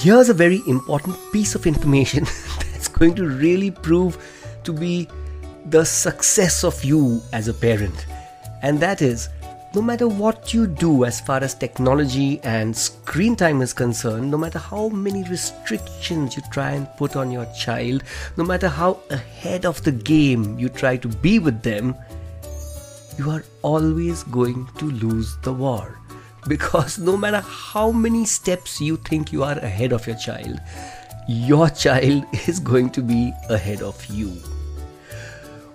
Here's a very important piece of information that's going to really prove to be the success of you as a parent. And that is no matter what you do as far as technology and screen time is concerned, no matter how many restrictions you try and put on your child, no matter how ahead of the game you try to be with them, you are always going to lose the war. Because no matter how many steps you think you are ahead of your child, your child is going to be ahead of you.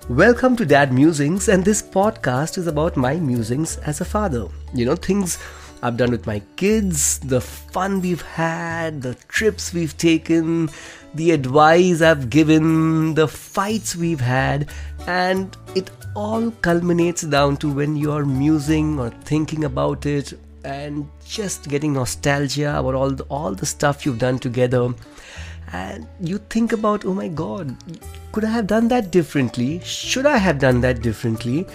Welcome to Dad Musings, and this podcast is about my musings as a father. You know, things I've done with my kids, the fun we've had, the trips we've taken, the advice I've given, the fights we've had, and it all culminates down to when you're musing or thinking about it and just getting nostalgia about all the, all the stuff you've done together. And you think about oh my god could i have done that differently? Should i have done that differently?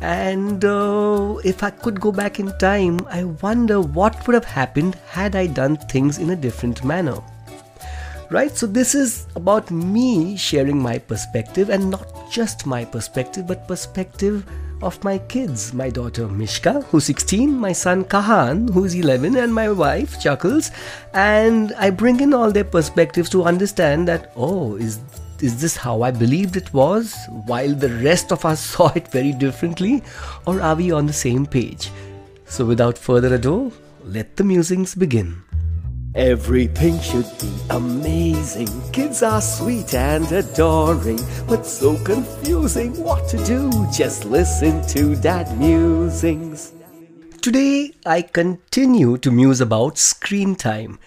And uh, if i could go back in time i wonder what would have happened had i done things in a different manner. Right? So this is about me sharing my perspective and not just my perspective but perspective of my kids my daughter Mishka, who's 16, my son Kahan, who's 11, and my wife Chuckles. And I bring in all their perspectives to understand that, oh, is is this how I believed it was, while the rest of us saw it very differently? Or are we on the same page? So, without further ado, let the musings begin. Everything should be amazing. Kids are sweet and adoring, but so confusing what to do. Just listen to Dad Musings. Today, I continue to muse about screen time.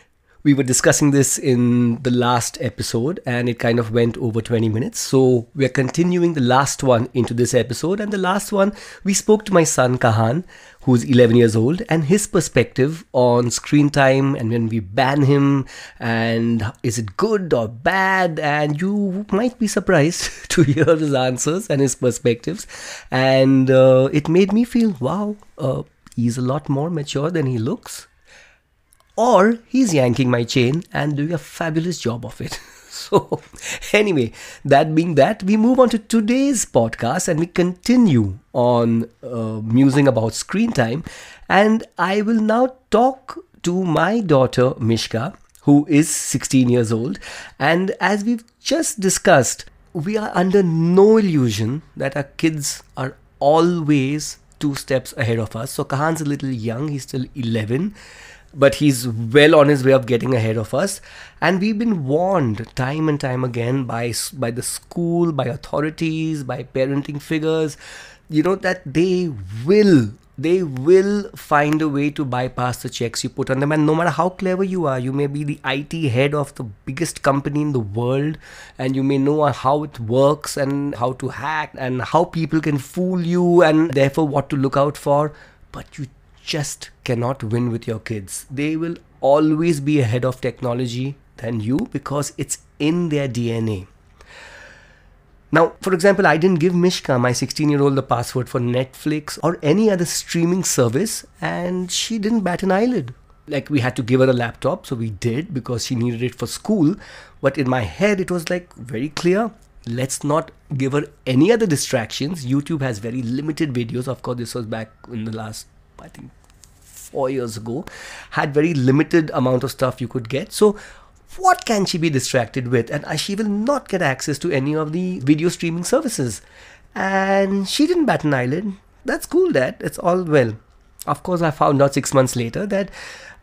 We were discussing this in the last episode and it kind of went over 20 minutes. So we're continuing the last one into this episode. And the last one, we spoke to my son Kahan, who's 11 years old, and his perspective on screen time and when we ban him and is it good or bad. And you might be surprised to hear his answers and his perspectives. And uh, it made me feel, wow, uh, he's a lot more mature than he looks or he's yanking my chain and doing a fabulous job of it. So, anyway, that being that, we move on to today's podcast and we continue on uh, musing about screen time. And I will now talk to my daughter Mishka, who is 16 years old. And as we've just discussed, we are under no illusion that our kids are always two steps ahead of us. So, Kahan's a little young, he's still 11 but he's well on his way of getting ahead of us. And we've been warned time and time again by by the school by authorities by parenting figures you know that they will they will find a way to bypass the checks you put on them. And no matter how clever you are you may be the IT head of the biggest company in the world and you may know how it works and how to hack and how people can fool you and therefore what to look out for. But you just cannot win with your kids. They will always be ahead of technology than you because it's in their DNA. Now, for example, I didn't give Mishka, my 16 year old, the password for Netflix or any other streaming service, and she didn't bat an eyelid. Like, we had to give her a laptop, so we did because she needed it for school. But in my head, it was like very clear let's not give her any other distractions. YouTube has very limited videos. Of course, this was back in the last I think four years ago, had very limited amount of stuff you could get. So what can she be distracted with? And she will not get access to any of the video streaming services. And she didn't bat an eyelid. That's cool, Dad. It's all well. Of course, I found out six months later that,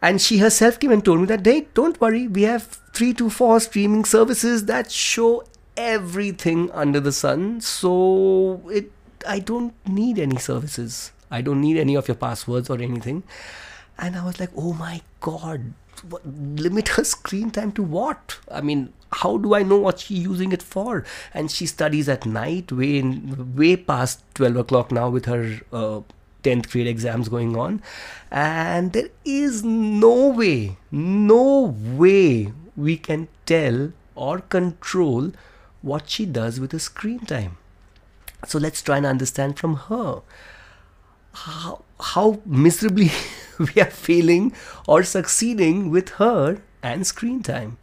and she herself came and told me that, hey, don't worry, we have three to four streaming services that show everything under the sun. So it, I don't need any services. I don't need any of your passwords or anything. And I was like, oh my God, what, limit her screen time to what? I mean, how do I know what she's using it for? And she studies at night, way in, way past 12 o'clock now with her uh, 10th grade exams going on. And there is no way, no way we can tell or control what she does with her screen time. So let's try and understand from her how, how miserably we are failing or succeeding with her and screen time.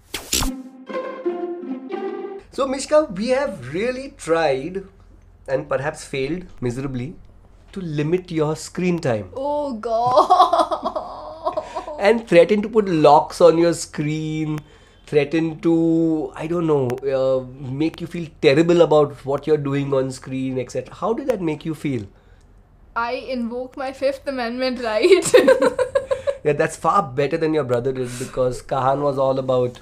So, Mishka, we have really tried and perhaps failed miserably to limit your screen time Oh god. and threaten to put locks on your screen threaten to i don't know uh, make you feel terrible about what you're doing on screen etc how did that make you feel I invoke my Fifth Amendment right. yeah that's far better than your brother did because kahan was all about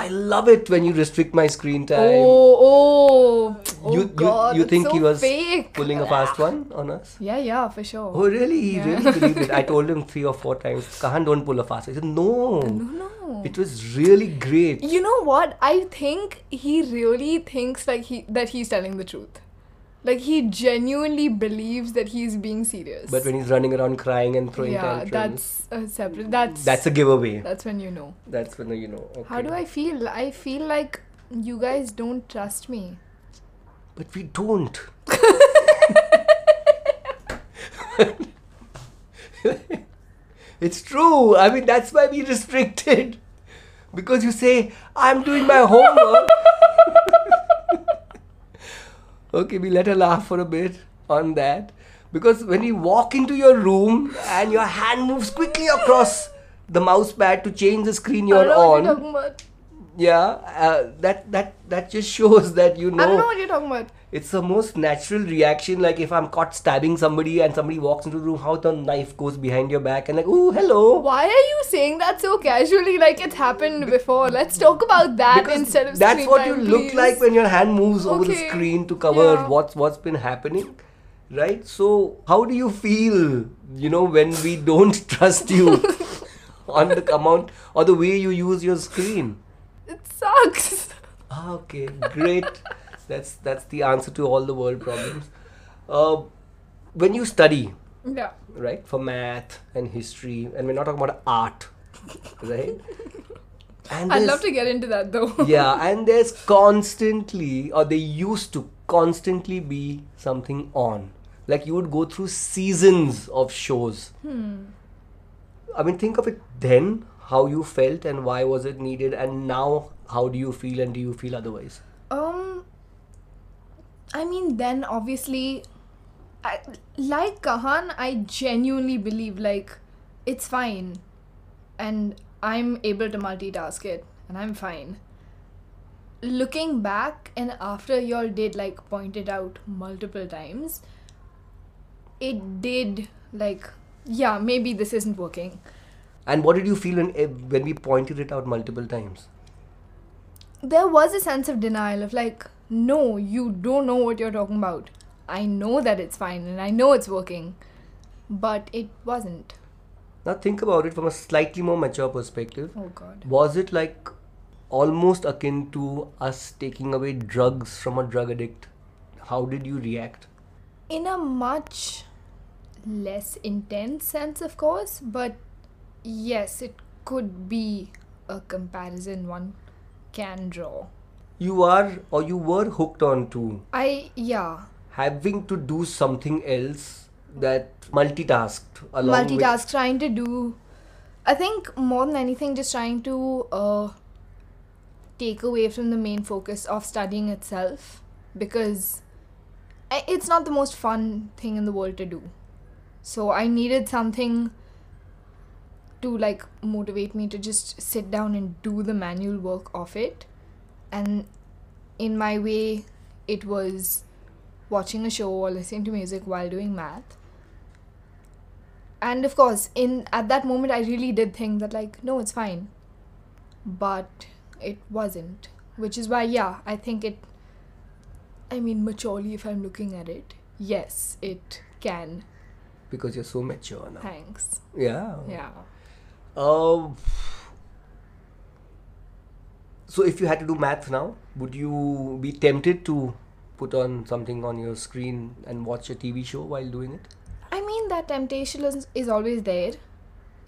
i love it when you restrict my screen time oh, oh, oh you, god. you, you think so he was fake. pulling a fast one on us Yeah, yeah, for sure. oh really he Yeah. really believed it i told him three or four times kahan don't pull a fast i said no No, no. it was really great You know what? I think he really thinks like he that he's telling the truth. Like he genuinely believes that he's being serious. but when he's running around crying and throwing yeah, tantrums that's a separate. That's That's a giveaway. that's when you know. That's when you know. Okay. How do I feel? I feel like you guys don't trust me. But we don't. it's true. I mean, that's why we restricted. Because you say, I'm doing my homework. okay, we let her laugh for a bit on that. Because when you walk into your room and your hand moves quickly across the mouse pad to change the screen you're don't know what on, you're talking about. yeah, uh, that that that just shows that you know. I don't know what you're talking about. It's the most natural reaction. Like if I'm caught stabbing somebody and somebody walks into the room, how the knife goes behind your back and like, oh hello. Why are you saying that so casually like it's happened before? Let's talk about that Because instead of that's what time, you look like when your hand moves over the screen to cover Yeah. what's what's been happening, right? So how do you feel, you know, when we don't trust you on the amount or the way you use your screen? It sucks. Ah, okay, great. That's that's the answer to all the world problems. Uh, when you study, Yeah. right, for math and history, and we're not talking about art, right? And I'd love to get into that though. yeah, and there's constantly, or they used to constantly be something on. Like you would go through seasons of shows. I mean, think of it then, how you felt and why was it needed, and now how do you feel and do you feel otherwise? Um, I mean, then obviously, I, like Kahan, I genuinely believe like it's fine, and I'm able to multitask it, and I'm fine. Looking back and after y'all did like point it out multiple times, it did like yeah maybe this isn't working. And what did you feel when, eh, when we pointed it out multiple times? there was a sense of denial of like no you don't know what you're talking about i know that it's fine and i know it's working but it wasn't Now think about it from a slightly more mature perspective. oh god Was it like almost akin to us taking away drugs from a drug addict? How did you react? in a much less intense sense of course but yes it could be a comparison one can draw You are or you were hooked on to i yeah. having to do something else that multitasked along multitask trying to do i think more than anything just trying to uh, take away from the main focus of studying itself because it's not the most fun thing in the world to do. So i needed something to like motivate me to just sit down and do the manual work of it and in my way it was watching a show or listening to music while doing math and of course in at that moment i really did think that like no it's fine but it wasn't which is why yeah i think it i mean maturely if i'm looking at it yes it can because you're so mature now. thanks Yeah. yeah Um. So if you had to do math now, would you be tempted to put on something on your screen and watch a TV show while doing it? i mean that temptation is, is always there.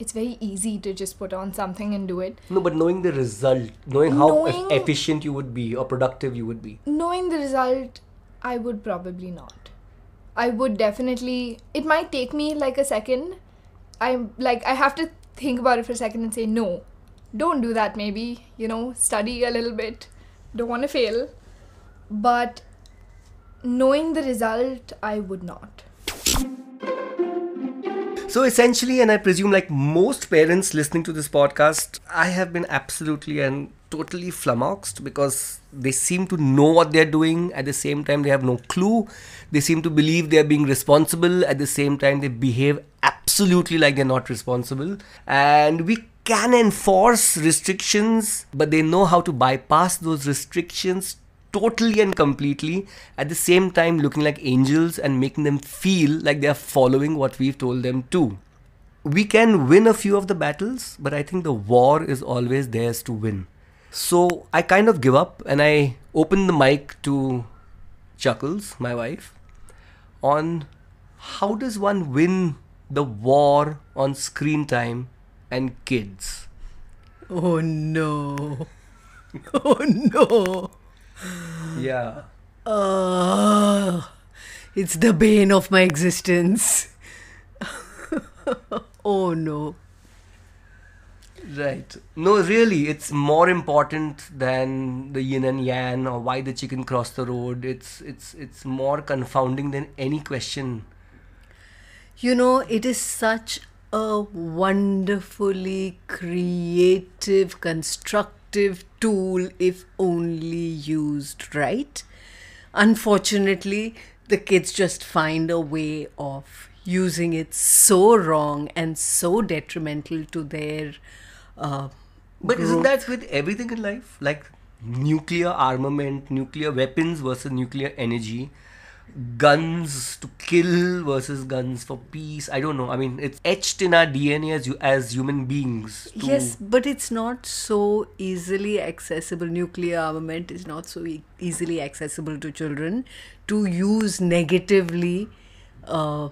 It's very easy to just put on something and do it. No, but knowing the result, knowing how Knowing- efficient you would be or productive you would be. knowing the result i would probably not. I would definitely it might take me like a second. I'm like I have to think about it for a second and say no, don't do that. Maybe you know study a little bit. Don't want to fail, but knowing the result, I would not. So essentially, and I presume like most parents listening to this podcast, I have been absolutely and totally flummoxed because they seem to know what they're doing. At the same time, they have no clue. They seem to believe they're being responsible. At the same time, they behave absolutely like they're not responsible. And we can enforce restrictions, but they know how to bypass those restrictions totally and completely at the same time looking like angels and making them feel like they are following what we've told them to. We can win a few of the battles, but I think the war is always theirs to win. So I kind of give up and I open the mic to Chuckles, my wife, on how does one win the war on screen time and kids? Oh no. Oh no. Yeah. Oh, it's the bane of my existence. oh no. Right. No, really, it's more important than the yin and yang or why the chicken crossed the road. It's it's it's more confounding than any question. You know, it is such a wonderfully creative, constructive tool if only used right. Unfortunately, the kids just find a way of using it so wrong and so detrimental to their uh, But isn't that with everything in life? Like nuclear armament, nuclear weapons versus nuclear energy, guns to kill versus guns for peace. I don't know. I mean, it's etched in our DNA as you as human beings. Yes, but it's not so easily accessible. Nuclear armament is not so e- easily accessible to children to use negatively uh,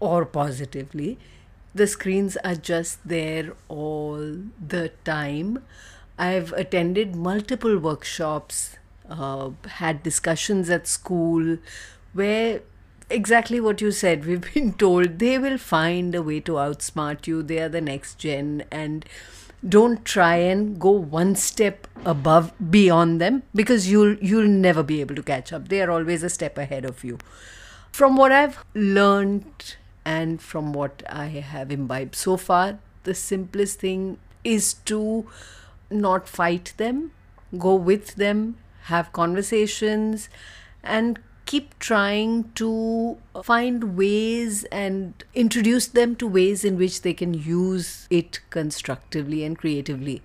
or positively. The screens are just there all the time. I've attended multiple workshops, uh, had discussions at school where exactly what you said we've been told they will find a way to outsmart you. They are the next gen and don't try and go one step above beyond them because you'll you'll never be able to catch up. They are always a step ahead of you. From what i've learned and from what i have imbibed so far the simplest thing is to not fight them go with them have conversations and keep trying to find ways and introduce them to ways in which they can use it constructively and creatively.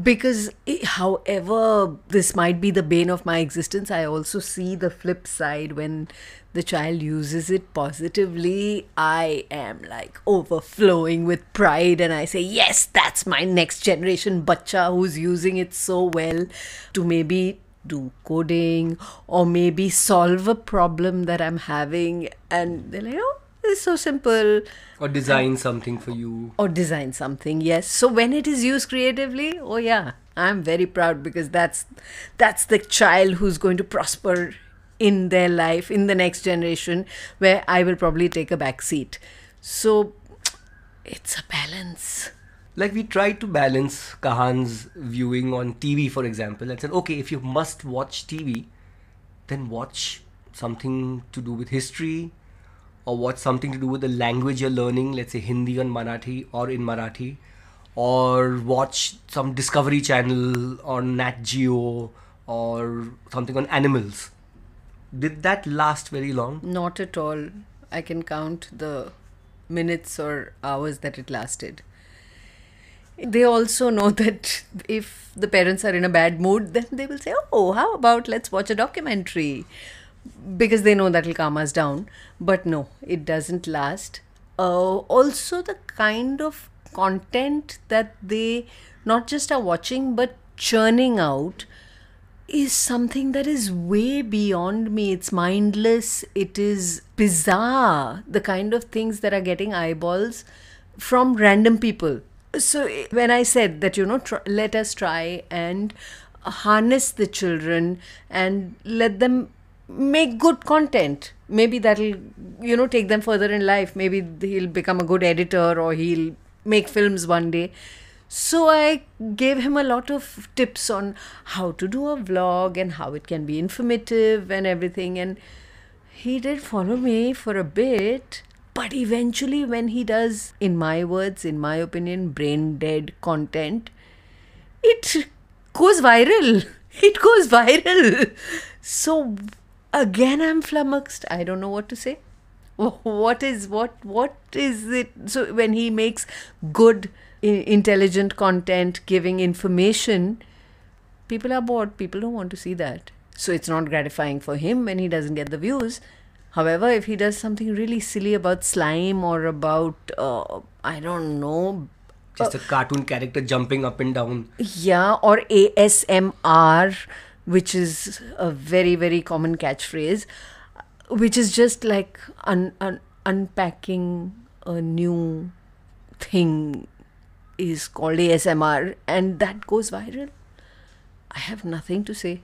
Because however this might be the bane of my existence i also see the flip side. When the child uses it positively i am like overflowing with pride and i say yes that's my next generation bacha who's using it so well to maybe do coding or maybe solve a problem that i'm having and they're like oh it's so simple. Or design something for you. or design something yes. So when it is used creatively oh yeah i'm very proud because that's that's the child who's going to prosper in their life in the next generation where i will probably take a back seat. So it's a balance Like we tried to balance Kahan's viewing on TV, for example, and said, okay, if you must watch TV, then watch something to do with history or watch something to do with the language you're learning, let's say Hindi and Marathi or in Marathi, or watch some Discovery Channel on Nat Geo or something on animals. Did that last very long? Not at all. I can count the minutes or hours that it lasted. They also know that if the parents are in a bad mood, then they will say, Oh, how about let's watch a documentary? Because they know that will calm us down. But no, it doesn't last. Uh, also, the kind of content that they not just are watching but churning out is something that is way beyond me. It's mindless, it is bizarre, the kind of things that are getting eyeballs from random people. So, eh, when I said that, you know, tr- let us try and harness the children and let them make good content. Maybe that'll, you know, take them further in life. Maybe he'll become a good editor or he'll make films one day. So I gave him a lot of tips on how to do a vlog and how it can be informative and everything. And he did follow me for a bit. But eventually, when he does, in my words, in my opinion, brain dead content, it goes viral. It goes viral. So again, I'm flummoxed. I don't know what to say. What is what? What is it? So when he makes good, intelligent content, giving information, people are bored. People don't want to see that. So it's not gratifying for him when he doesn't get the views. However, if he does something really silly about slime or about, uh, I don't know, Just a cartoon character jumping up and down. yeah, or ASMR, which is a very, very common catchphrase, which is just like un- un- unpacking a new thing is called ASMR, and that goes viral. I have nothing to say.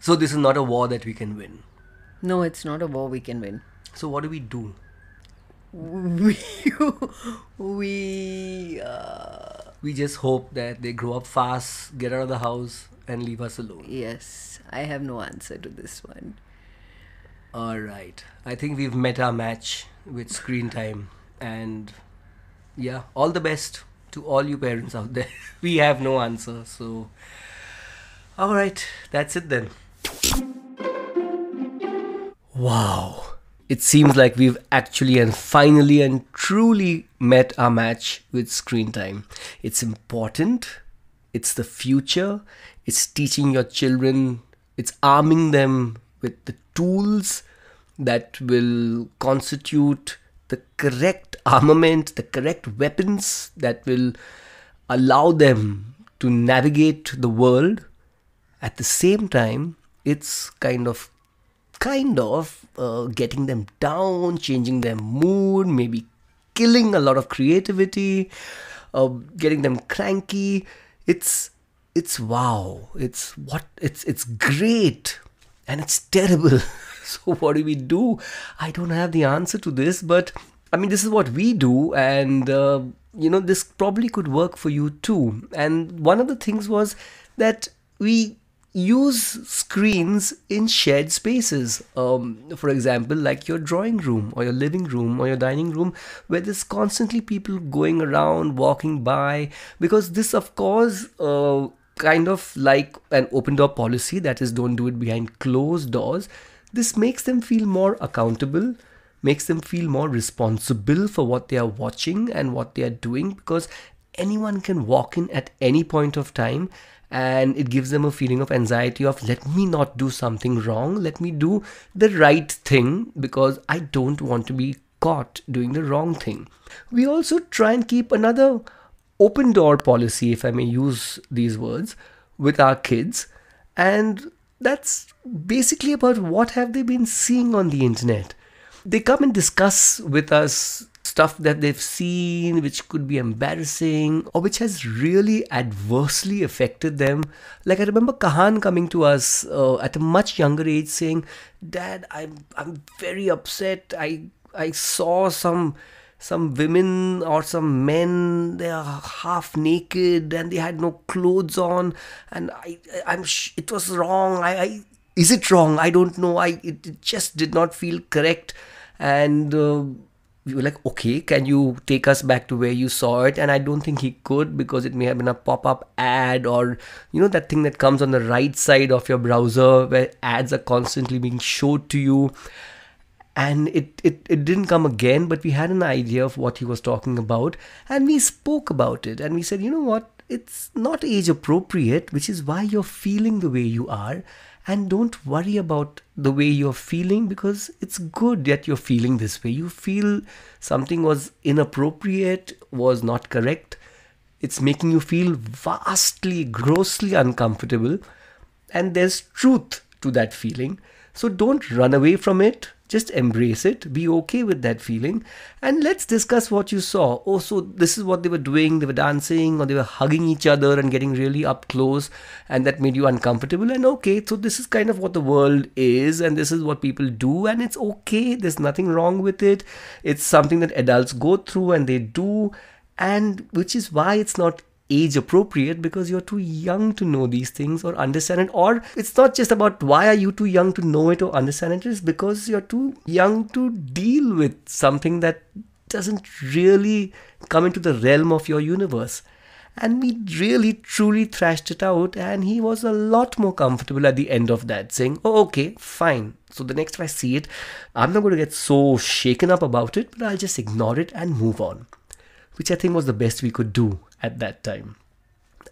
So this is not a war that we can win. No, it's not a war we can win. So what do we do? We, we, uh, We just hope that they grow up fast, get out of the house, and leave us alone. yes, I have no answer to this one. All right. I think we've met our match with screen time. And yeah, all the best to all you parents out there. we have no answer. So, all right. That's it then. Wow. It seems like we've actually and finally and truly met our match with screen time. It's important, it's the future, it's teaching your children, it's arming them with the tools that will constitute the correct armament, the correct weapons that will allow them to navigate the world. At the same time, it's kind of kind of uh, getting them down, changing their mood, maybe killing a lot of creativity, uh, getting them cranky. It's it's wow. It's what it's it's great and it's terrible. so what do we do? I don't have the answer to this, but I mean this is what we do, and uh, you know this probably could work for you too. And one of the things was that we use screens in shared spaces. Um, for example, like your drawing room or your living room or your dining room, where there's constantly people going around, walking by, because this, of course, uh, kind of like an open door policy that is, don't do it behind closed doors. This makes them feel more accountable makes them feel more responsible for what they are watching and what they are doing because anyone can walk in at any point of time and it gives them a feeling of anxiety of let me not do something wrong. Let me do the right thing because i don't want to be caught doing the wrong thing. We also try and keep another open door policy if i may use these words with our kids. And that's basically about what have they been seeing on the internet. They come and discuss with us stuff that they've seen which could be embarrassing or which has really adversely affected them. Like i remember kahan coming to us uh, at a much younger age saying dad i'm i'm very upset. I i saw some some women or some men they are half naked and they had no clothes on and i i'm it was wrong. I, I is it wrong? I don't know. I it, it just did not feel correct. And uh, we were like okay can you take us back to where you saw it? And i don't think he could because it may have been a pop-up ad or you know that thing that comes on the right side of your browser where ads are constantly being showed to you. And it, it, it didn't come again but we had an idea of what he was talking about and we spoke about it. And we said you know what? It's not age appropriate which is why you're feeling the way you are and don't worry about the way you're feeling because it's good that you're feeling this way. You feel something was inappropriate was not correct. It's making you feel vastly grossly uncomfortable. And there's truth to that feeling So don't run away from it. Just embrace it. Be okay with that feeling. And let's discuss what you saw. Oh, so this is what they were doing. They were dancing or they were hugging each other and getting really up close. And that made you uncomfortable. And okay, so this is kind of what the world is. And this is what people do. And it's okay. There's nothing wrong with it. It's something that adults go through and they do. And which is why it's not age appropriate because you're too young to know these things or understand it. Or it's not just about why are you too young to know it or understand it. It's because you're too young to deal with something that doesn't really come into the realm of your universe. And we really truly thrashed it out. And he was a lot more comfortable at the end of that saying oh okay fine. So the next time i see it i'm not going to get so shaken up about it but i'll just ignore it and move on which i think was the best we could do at that time.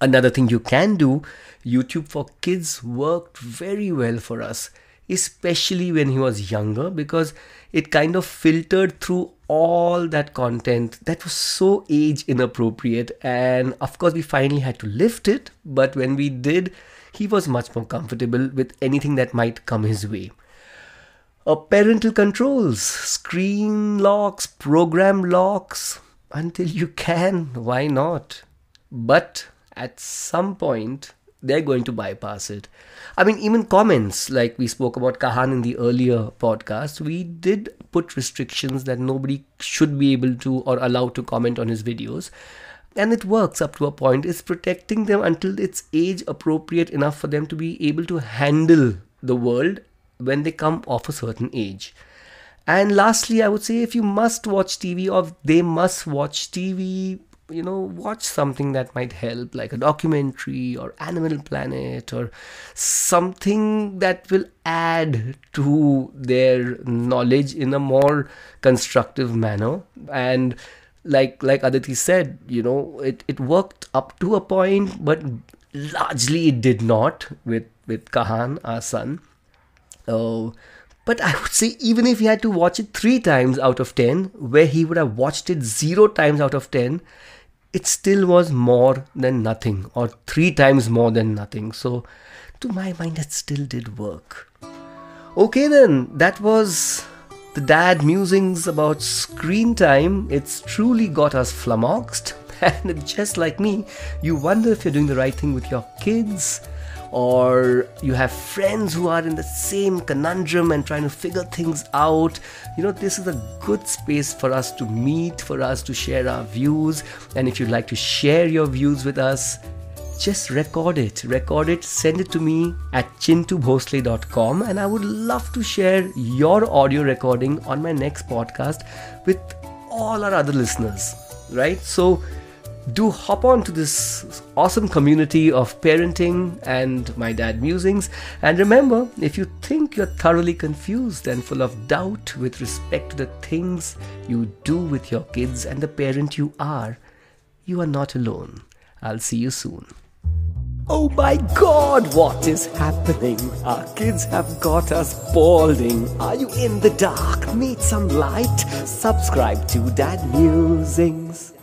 Another thing you can do, YouTube for Kids worked very well for us, especially when he was younger, because it kind of filtered through all that content that was so age inappropriate. And of course, we finally had to lift it, but when we did, he was much more comfortable with anything that might come his way. Uh, parental controls, screen locks, program locks, until you can. Why not? But at some point, they're going to bypass it. I mean, even comments, like we spoke about Kahan in the earlier podcast, we did put restrictions that nobody should be able to or allowed to comment on his videos. And it works up to a point. It's protecting them until it's age appropriate enough for them to be able to handle the world when they come off a certain age. And lastly, I would say if you must watch TV or they must watch TV, you know, watch something that might help, like a documentary or Animal Planet or something that will add to their knowledge in a more constructive manner. And like like Aditi said, you know, it, it worked up to a point, but largely it did not with with Kahan, our son. Uh, but I would say, even if he had to watch it three times out of 10, where he would have watched it zero times out of 10, it still was more than nothing, or three times more than nothing. So, to my mind, it still did work. Okay, then, that was the dad musings about screen time. It's truly got us flummoxed. And just like me, you wonder if you're doing the right thing with your kids or you have friends who are in the same conundrum and trying to figure things out, you know, this is a good space for us to meet, for us to share our views. And if you'd like to share your views with us, just record it. Record it, send it to me at chintubhosle.com, and I would love to share your audio recording on my next podcast with all our other listeners, right? So, do hop on to this awesome community of parenting and my dad musings. And remember, if you think you're thoroughly confused and full of doubt with respect to the things you do with your kids and the parent you are, you are not alone. I'll see you soon. Oh my god, what is happening? Our kids have got us balding. Are you in the dark? Need some light? Subscribe to Dad Musings.